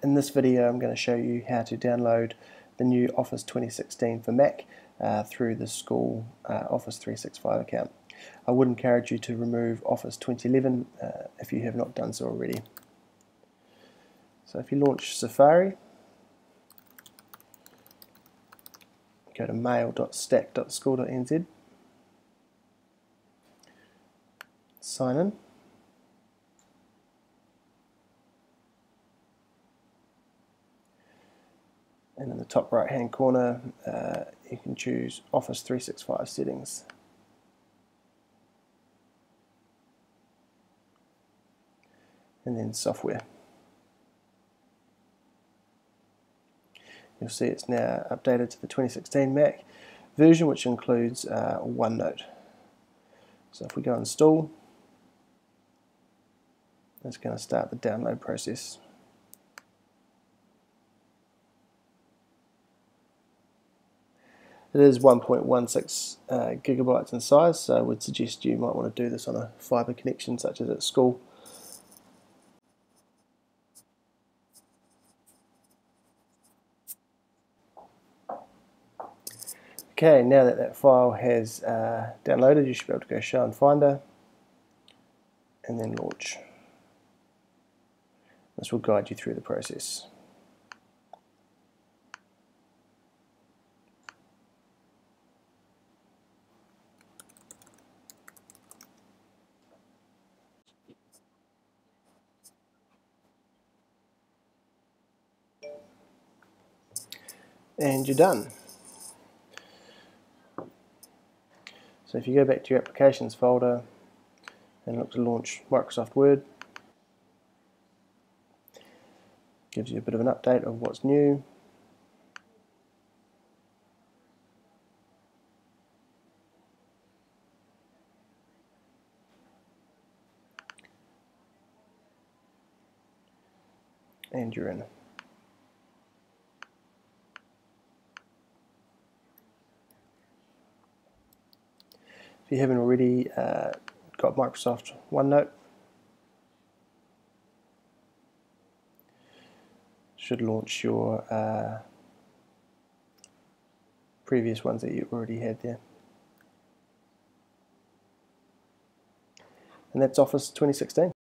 In this video I'm going to show you how to download the new Office 2016 for Mac uh, through the school uh, Office 365 account. I would encourage you to remove Office 2011 uh, if you have not done so already. So if you launch Safari, go to mail.stac.school.nz, sign in, and in the top right hand corner uh, you can choose Office 365 settings. and then software. You'll see it's now updated to the 2016 Mac version which includes uh, OneNote. So if we go install, it's going to start the download process. It is 1.16 uh, gigabytes in size, so I would suggest you might want to do this on a fibre connection such as at school. Okay, now that that file has uh, downloaded, you should be able to go Show and Finder and then launch. This will guide you through the process. And you're done. So if you go back to your applications folder and look to launch Microsoft Word, gives you a bit of an update of what's new. And you're in. If you haven't already uh, got Microsoft OneNote, should launch your uh, previous ones that you already had there. And that's Office 2016.